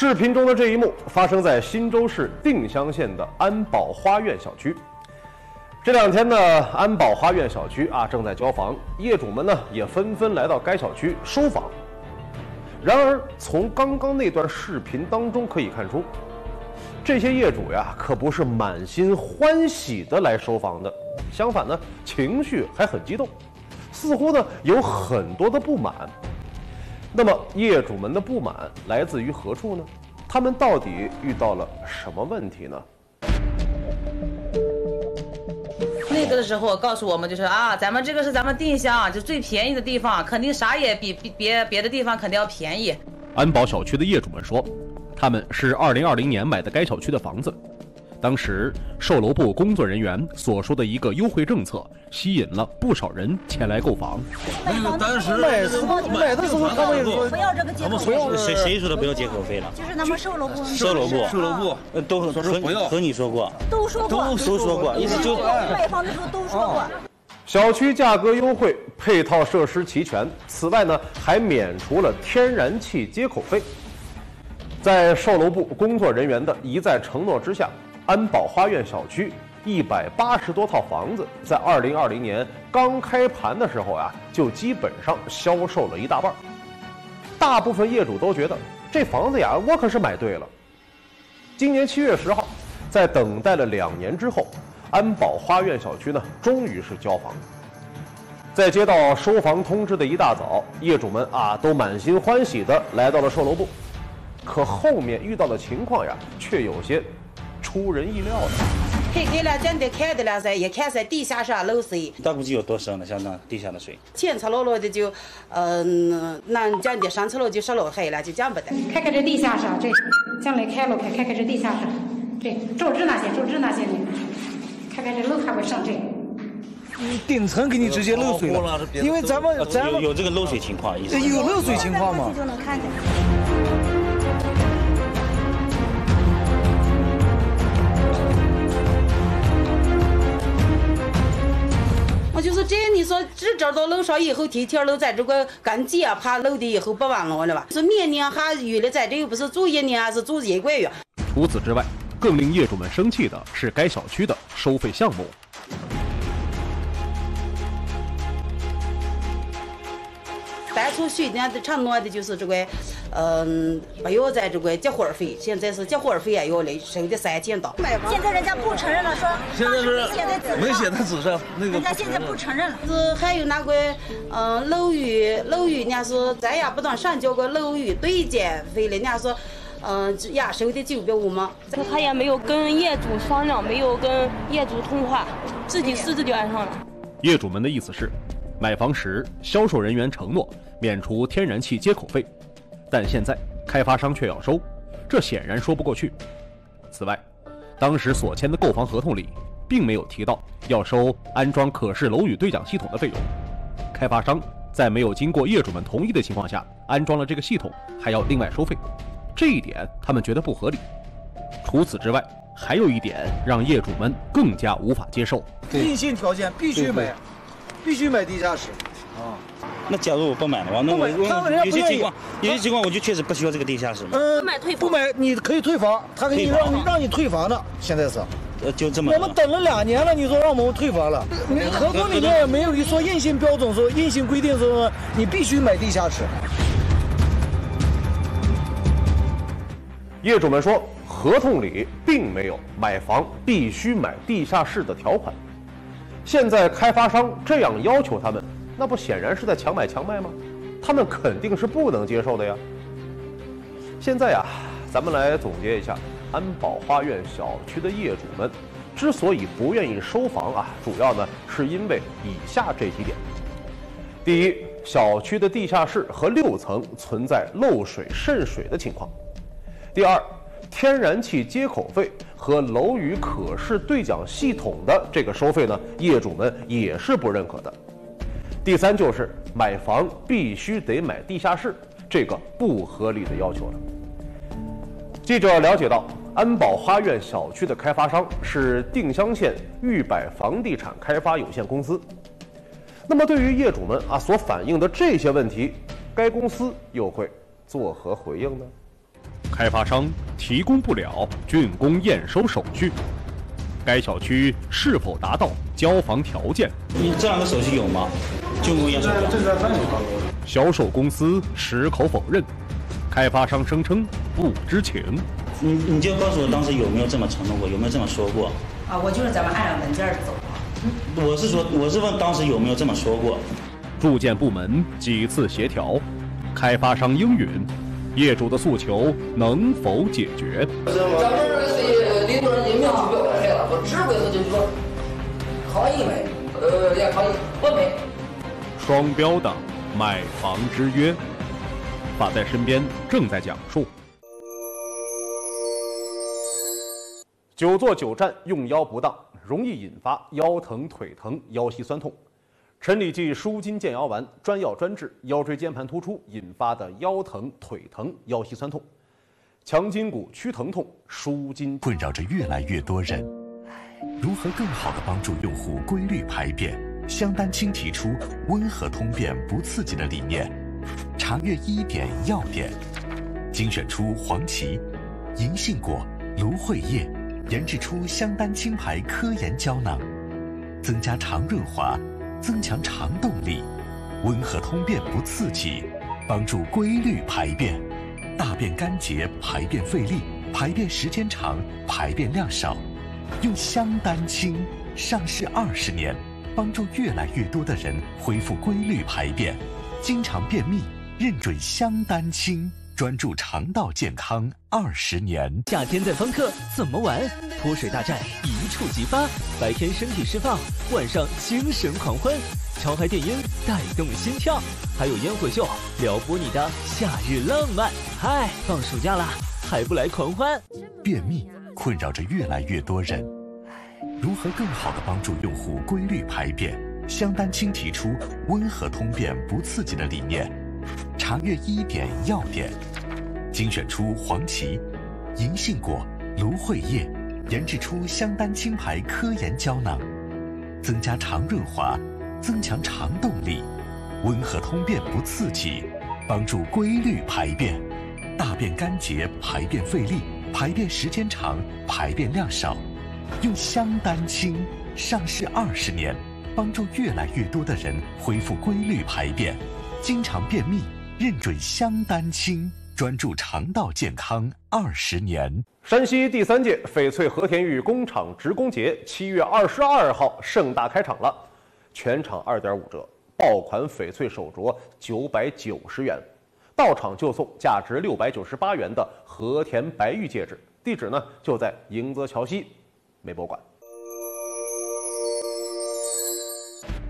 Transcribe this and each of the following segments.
视频中的这一幕发生在忻州市定襄县的安保花苑小区。这两天呢，安保花苑小区啊正在交房，业主们呢也纷纷来到该小区收房。然而，从刚刚那段视频当中可以看出，这些业主呀可不是满心欢喜的来收房的，相反呢，情绪还很激动，似乎呢有很多的不满。那么，业主们的不满来自于何处呢？他们到底遇到了什么问题呢？那个的时候告诉我们，就是啊，咱们这个是咱们定襄，就最便宜的地方，肯定啥也比比别别的地方肯定要便宜。安保小区的业主们说，他们是2020年买的该小区的房子。当时售楼部工作人员所说的一个优惠政策，吸引了不少人前来购房。那个当时买买的时候他们也说不要这个接口费，谁谁说的不要接口费了？就是他们售楼部，售楼部，售楼部呃都说不要和你说过，都说过，都说过，意思就买房的时候都说过。小区价格优惠，配套设施齐全，此外呢还免除了天然气接口费。在售楼部工作人员的一再承诺之下。安保花苑小区一百八十多套房子，在二零二零年刚开盘的时候啊，就基本上销售了一大半。大部分业主都觉得这房子呀，我可是买对了。今年七月十号，在等待了两年之后，安保花苑小区呢，终于是交房。在接到收房通知的一大早，业主们啊，都满心欢喜的来到了售楼部。可后面遇到的情况呀，却有些。出人意料的，开开了，咱得看的了噻，一看噻，地下是漏水。大估计有多深了？像那地下的水，浅赤裸裸的就，嗯，那讲的深赤裸就深落海了，就讲不得。看看这地下室，这将来开了开，看看这地下室，这种植那些，种植那些的，看看这楼还会上这。顶层给你直接漏水了，因为咱们咱们有这个漏水情况，有漏水情况吗？就能看见。这，你说只找到楼上以后提前楼在这个干挤啊，怕漏的以后不完了了吧？是明年还雨了在这又不是住一年，还是住一个月。除此之外，更令业主们生气的是该小区的收费项目。当初许下的承诺的就是这个，嗯，不要在这个结婚费，现在是结婚费也要来收的三千多。现在人家不承认了，说现在是没写在纸上，那个人家现在不承认了。是还有那个，嗯，楼宇楼宇，人家说咱也不能上交个楼宇对接费了，人家说，嗯，压收的九百五嘛。他也没有跟业主商量，没有跟业主通话，自己私自就安上了。业主们的意思是。买房时，销售人员承诺免除天然气接口费，但现在开发商却要收，这显然说不过去。此外，当时所签的购房合同里并没有提到要收安装可视楼宇对讲系统的费用，开发商在没有经过业主们同意的情况下安装了这个系统，还要另外收费，这一点他们觉得不合理。除此之外，还有一点让业主们更加无法接受：硬性条件必须买。必须买地下室，啊，那假如我不买的话，那我有些情况，有些情况我就确实不需要这个地下室。嗯，不买退不买你可以退房，他可以让你让你退房的，现在是，呃，就这么。我们等了两年了，你说让我们退房了？你合同里面也没有一说硬性标准，说硬性规定说你必须买地下室。业主们说，合同里并没有买房必须买地下室的条款。现在开发商这样要求他们，那不显然是在强买强卖吗？他们肯定是不能接受的呀。现在呀，咱们来总结一下，安保花苑小区的业主们之所以不愿意收房啊，主要呢是因为以下这几点：第一，小区的地下室和六层存在漏水渗水的情况；第二，天然气接口费。和楼宇可视对讲系统的这个收费呢，业主们也是不认可的。第三就是买房必须得买地下室，这个不合理的要求了。记者了解到，安保花苑小区的开发商是定襄县裕柏房地产开发有限公司。那么，对于业主们啊所反映的这些问题，该公司又会作何回应呢？开发商提供不了竣工验收手续，该小区是否达到交房条件？你这两个手续有吗？竣工验收表。销售公司矢口否认，开发商声称不知情。你你就告诉我当时有没有这么承诺过，有没有这么说过？啊，我就是咱们按照文件走。我是说，我是问当时有没有这么说过？住建部门几次协调，开发商应允，业主的诉求能否解决？咱们是领导人一明确表态了，说只规是就是说，可以买，呃，也可以不买。双标的买房之约，法在身边正在讲述。久坐久站用腰不当，容易引发腰疼、腿疼、腰膝酸痛。陈李济舒筋健腰丸专药专治腰椎间盘突出引发的腰疼、腿疼、腰膝酸痛，强筋骨、屈疼痛、舒筋。困扰着越来越多人，如何更好地帮助用户规律排便？香丹青提出温和通便不刺激的理念，查阅医典药典，精选出黄芪、银杏果、芦荟叶。研制出香丹青牌科研胶囊，增加肠润滑，增强肠动力，温和通便不刺激，帮助规律排便，大便干结，排便费力，排便时间长，排便量少。用香丹清上市二十年，帮助越来越多的人恢复规律排便，经常便秘，认准香丹清。专注肠道健康二十年。夏天在方特怎么玩？泼水大战一触即发，白天身体释放，晚上精神狂欢。潮嗨电音带动心跳，还有烟火秀撩拨你的夏日浪漫。嗨，放暑假啦，还不来狂欢？便秘困扰着越来越多人，如何更好的帮助用户规律排便？香丹青提出温和通便不刺激的理念。查阅医典药典，精选出黄芪、银杏果、芦荟叶，研制出香丹青牌科研胶囊，增加肠润滑，增强肠动力，温和通便不刺激，帮助规律排便，大便干结，排便费力，排便时间长，排便量少。用香丹青上市二十年，帮助越来越多的人恢复规律排便。经常便秘，认准香丹青，专注肠道健康二十年。山西第三届翡翠和田玉工厂职工节七月二十二号盛大开场了，全场二点五折，爆款翡翠手镯九百九十元，到场就送价值六百九十八元的和田白玉戒指。地址呢就在迎泽桥西美博馆。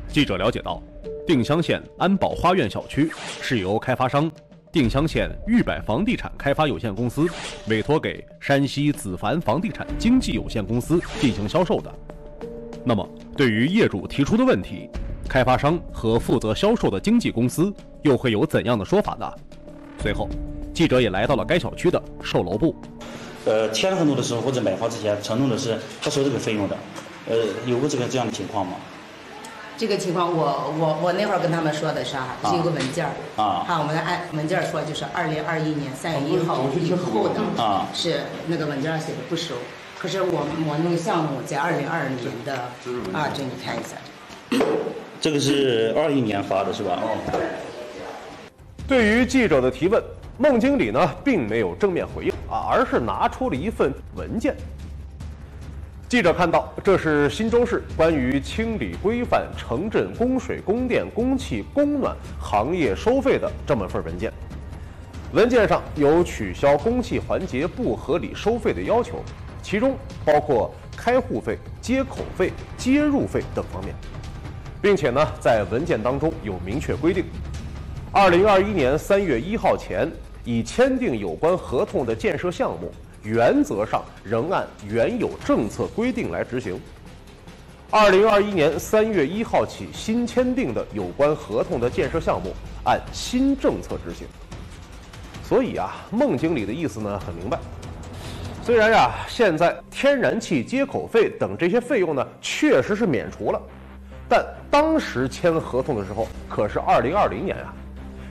记者了解到。定襄县安保花苑小区是由开发商定襄县裕柏房地产开发有限公司委托给山西子凡房地产经纪有限公司进行销售的。那么，对于业主提出的问题，开发商和负责销售的经纪公司又会有怎样的说法呢？随后，记者也来到了该小区的售楼部。呃，签合同的时候或者买房之前承诺的是他收这个费用的，呃，有过这个这样的情况吗？这个情况，我我我那会儿跟他们说的是啊，是有个文件儿啊，哈，我们按文件说就是二零二一年三月一号以后的啊，是那个文件上写的不收，可是我我那个项目在二零二二年的啊，这你看一下，这个是二一年发的是吧？哦。对于记者的提问，孟经理呢并没有正面回应啊，而是拿出了一份文件。记者看到，这是忻州市关于清理规范城镇供水、供电、供气、供暖行业收费的这么份文件。文件上有取消供气环节不合理收费的要求，其中包括开户费、接口费、接入费等方面，并且呢，在文件当中有明确规定：二零二一年三月一号前已签订有关合同的建设项目。原则上仍按原有政策规定来执行。二零二一年三月一号起新签订的有关合同的建设项目，按新政策执行。所以啊，孟经理的意思呢很明白，虽然呀，现在天然气接口费等这些费用呢，确实是免除了，但当时签合同的时候可是二零二零年啊，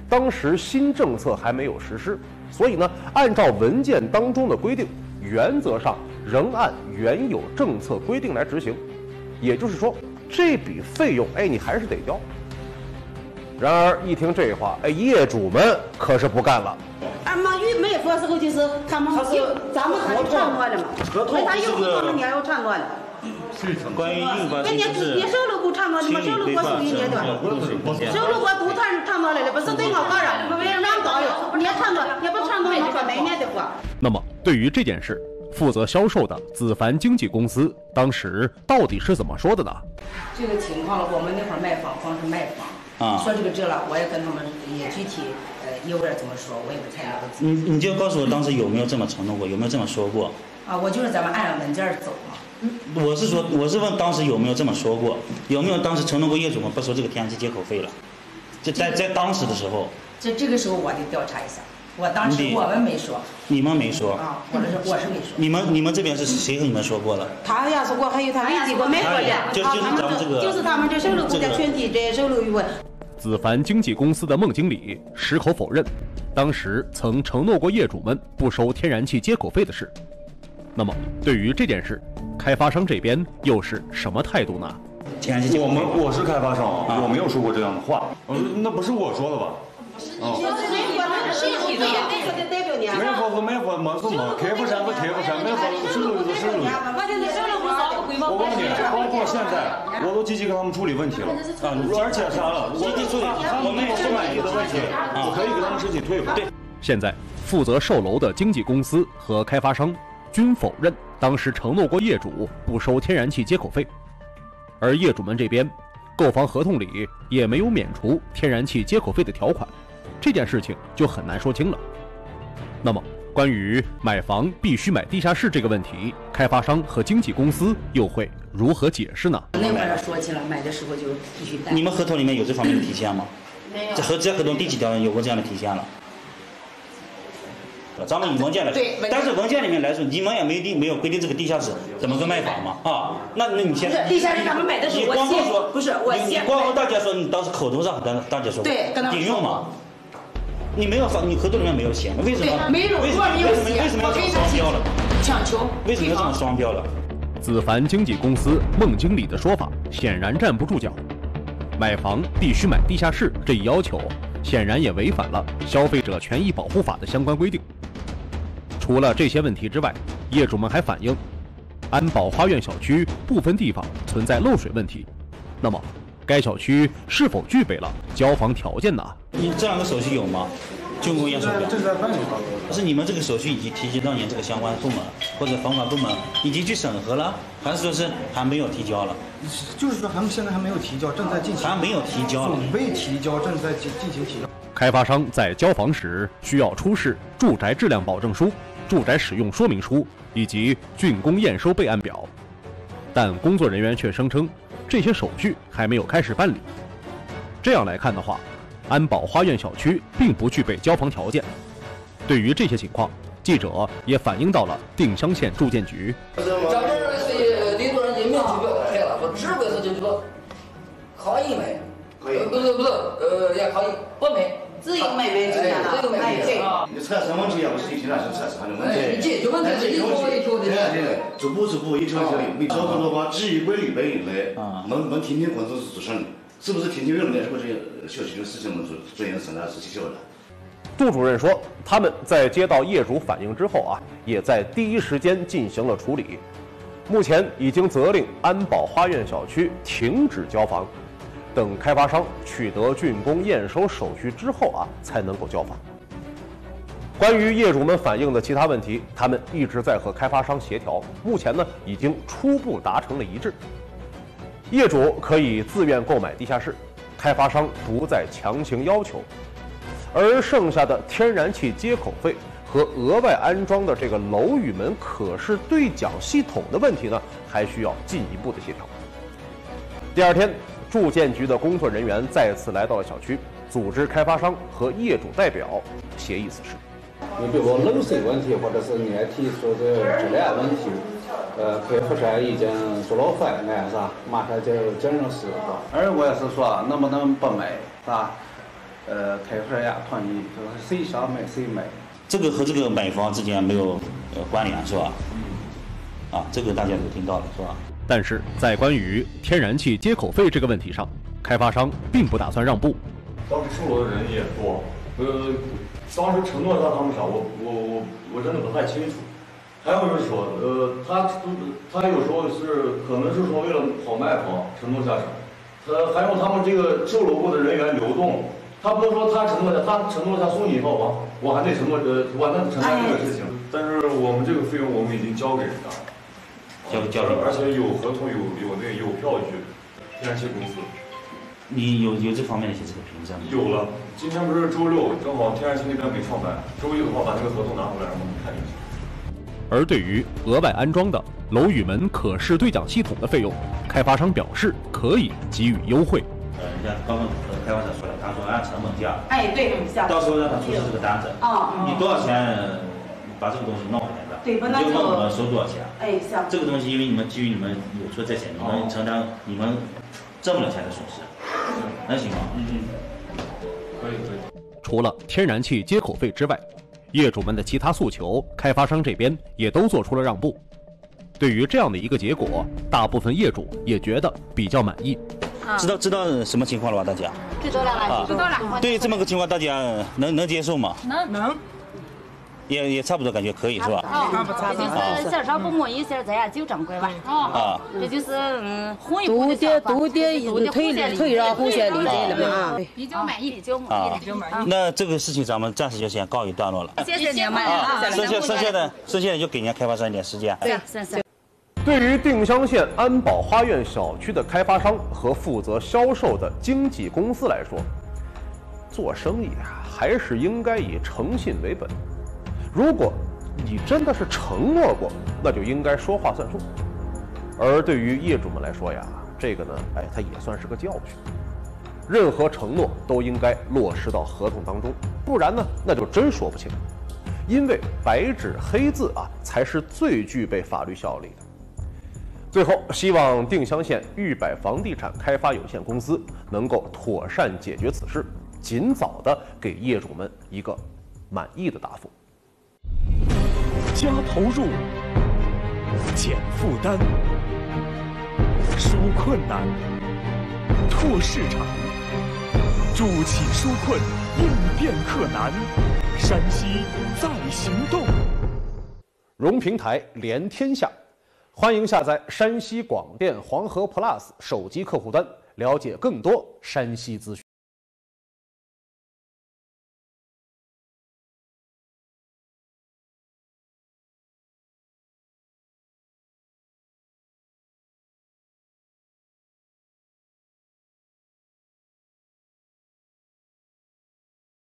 当时新政策还没有实施，所以呢，按照文件当中的规定，原则上仍按原有政策规定来执行。也就是说，这笔费用，哎，你还是得交。然而一听这话，哎，业主们可是不干了。俺们与美国时候就是他们有，咱们还是战乱的嘛，为啥有合同你还要承诺的？关于硬关那你你收入不承诺，你们收入过属于你的，收入过都承承诺来了，不是对我个人，别人让导游，你承诺，你不承诺，你说哪年的话？那么对于这件事，负责销售的子凡经纪公司当时到底是怎么说的呢？这个情况了，我们那会儿卖房，光是卖房，啊说这个这了，我也跟他们也具体呃业务员怎么说，我也不太了解。你你就告诉我当时有没有这么承诺过，有没有这么说过？啊，我就是咱们按文件走嘛。我是说，我是问当时有没有这么说过，有没有当时承诺过业主们不收这个天然气接口费了？就在在当时的时候，这这个时候我得调查一下，我当时我们没说你们没说，啊，我是我是没说。你们你们这边是谁和你们说过了？他要说过，还有他没几个美国的，就就是啊他们咱们这个就是他们这售楼部的群体这收入余额。子凡经纪公司的孟经理矢口否认，当时曾承诺过业主们不收天然气接口费的事。那么，对于这件事，开发商这边又是什么态度呢？天然气我们我是开发商，我没有说过这样的话。嗯，那不是我说的吧？啊，美国和美国没什么，开发商不开发商，美国收入就是收入。我告诉你，包括现在，我都积极跟他们处理问题了。啊，而且啥了？积极处理，我们也不满意的问题，我可以给他们申请退款。现在负责售楼的经纪公司和开发商均否认当时承诺过业主不收天然气接口费，而业主们这边，购房合同里也没有免除天然气接口费的条款，这件事情就很难说清了。那么，关于买房必须买地下室这个问题，开发商和经纪公司又会如何解释呢？那会儿说起了，买的时候就必须带。你们合同里面有这方面的体现吗？没有这合这合同第几条有过这样的体现了？咱们以文件来说对，但是文件里面来说，你们也没定没有规定这个地下室怎么个卖法嘛啊？那那你先不是地下室他们买的时候你光说不是我先光和大家说，你当时口头上和大家说对跟他们顶用嘛？你没有房，你合同里面没有写，为什么？对，没有，为什么我没有为什么写，为什么要这么双标了？强求。为什么要这么双标了？子凡经纪公司孟经理的说法显然站不住脚，买房必须买地下室这一要求，显然也违反了《消费者权益保护法》的相关规定。除了这些问题之外，业主们还反映，安保花苑小区部分地方存在漏水问题。那么，该小区是否具备了交房条件呢？你这两个手续有吗？竣工验收表。正在办理当中。是你们这个手续已经提交到你这个相关部门或者房管部门已经去审核了，还是说是还没有提交了？就是说，还现在还没有提交，正在进行。还没有提交了准备提交，正在进进行提交。开发商在交房时需要出示住宅质量保证书、住宅使用说明书以及竣工验收备案表，但工作人员却声称这些手续还没有开始办理。这样来看的话，安保花苑小区并不具备交房条件。对于这些情况，记者也反映到了定襄县住建局。咱们是领导人已明确表态了，说只规是就是说可以买，可以，不是不是，呃，也可以不买，自由买卖进来了自由买卖对啊。你产生问题也不是一天两天产生的问题，哎解决问题是一条一条的对对对，逐步逐步一条一条的。你交工的话，至于归里边以内，啊能能听听工作是做上的，是不是听听人来或者小区的事情，我们做做一个审查是去晓得。杜主任说，他们在接到业主反映之后啊，也在第一时间进行了处理。目前已经责令安保花苑小区停止交房，等开发商取得竣工验收手续之后啊，才能够交房。关于业主们反映的其他问题，他们一直在和开发商协调，目前呢已经初步达成了一致。业主可以自愿购买地下室，开发商不再强行要求。而剩下的天然气接口费和额外安装的这个楼宇门可视对讲系统的问题呢，还需要进一步的协调。第二天，住建局的工作人员再次来到了小区，组织开发商和业主代表协议此事。你比如说漏水问题，或者是你还提出这质量问题，呃，开发商已经做了反案，是吧？马上就进入施工。而我也是说，能不能不卖，是吧？呃，客服也同意，就是谁想买谁买。这个和这个买房之间没有呃关联，是吧？啊，这个大家都听到了，是吧？但是在关于天然气接口费这个问题上，开发商并不打算让步。当时售楼的人也多，呃，当时承诺他他们啥，我我我我真的不太清楚。还有就是说，呃，他他有时候是可能是说为了好卖房承诺下啥，他还有他们这个售楼部的人员流动，他不能说他承诺下他承诺下送你一套房，我还得承诺呃我能承担这个事情。但是我们这个费用我们已经交给人家了，交交给而且有合同有有那个有票据，天然气公司。你有有这方面的一些这个凭证吗？有了，今天不是周六，正好天然气那边没上班，周一的话把这个合同拿回来，让我们看一下。而对于额外安装的楼宇门可视对讲系统的费用，开发商表示可以给予优惠。呃，人家刚刚开发商说了，他说按成本价，哎，对，到时候让他出示这个单子，哦你多少钱把这个东西弄回来的，对不那就问我们收多少钱。哎，行。这个东西因为你们基于你们有车在先，你们承担你们挣不了钱的损失，能行吗？嗯嗯，可以可以。除了天然气接口费之外，业主们的其他诉求，开发商这边也都做出了让步。对于这样的一个结果，大部分业主也觉得比较满意。知道知道什么情况了吧，大姐？知道了，知道了。对于这么个情况，大家能能接受吗？能能。也也差不多，感觉可以是吧？这就是小商不满意，现在就掌柜吧。啊，这就是嗯，混一都步得都得退退让互相理解了嘛啊。比较满意，比较啊，那这个事情咱们暂时就先告一段落了。谢谢您们啊，啊，剩下剩下的剩下的就给人家开发商一点时间。对，谢谢。对于定襄县安保花苑小区的开发商和负责销售的经纪公司来说，做生意啊，还是应该以诚信为本。如果你真的是承诺过，那就应该说话算数。而对于业主们来说呀，这个呢，哎，它也算是个教训。任何承诺都应该落实到合同当中，不然呢，那就真说不清。因为白纸黑字啊，才是最具备法律效力的。最后，希望定襄县豫柏房地产开发有限公司能够妥善解决此事，尽早的给业主们一个满意的答复。加投入，减负担，纾困难，拓市场，助企纾困，应变克难，山西在行动。融平台连天下，欢迎下载山西广电黄河 Plus 手机客户端，了解更多山西资讯。